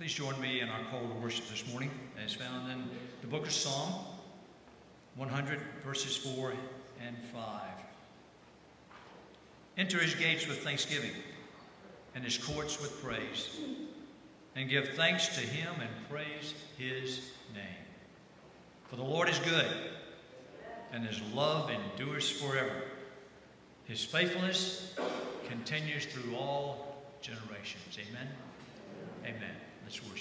Please join me in our call to worship this morning as found in the book of Psalm 100, verses 4 and 5. Enter his gates with thanksgiving and his courts with praise, and give thanks to him and praise his name. For the Lord is good, and his love endures forever. His faithfulness continues through all generations. Amen. Amen. Let's worship.